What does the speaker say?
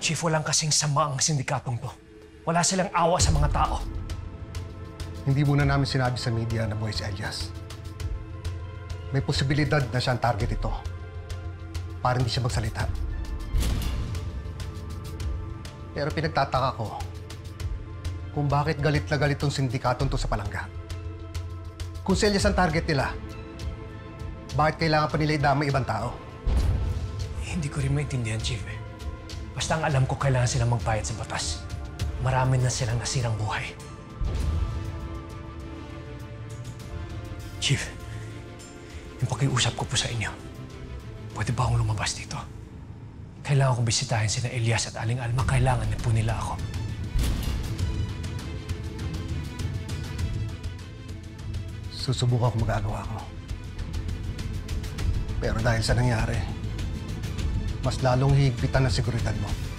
Chief, walang kasing sama ang sindikatong to. Wala silang awa sa mga tao. Hindi muna namin sinabi sa media na buhay si Elias. May posibilidad na siya ang target ito. Para hindi siya magsalita. Pero pinagtataka ko kung bakit galit na galit tong sindikatong to sa palangga. Kung si Elias ang target nila, bakit kailangan pa nila idamay ibang tao? Hindi ko rin maintindihan, Chief. Eh. Basta ang alam ko, kailangan silang magbayad sa batas. Marami na silang nasirang buhay. Chief, yung pakiusap ko po sa inyo, pwede ba akong lumabas dito? Kailangan kong bisitahin sina Elias at Aling Alma. Kailangan na po nila ako. Susubukan ko magagawa ko. Pero dahil sa nangyari, mas lalong higpitan ang seguridad mo.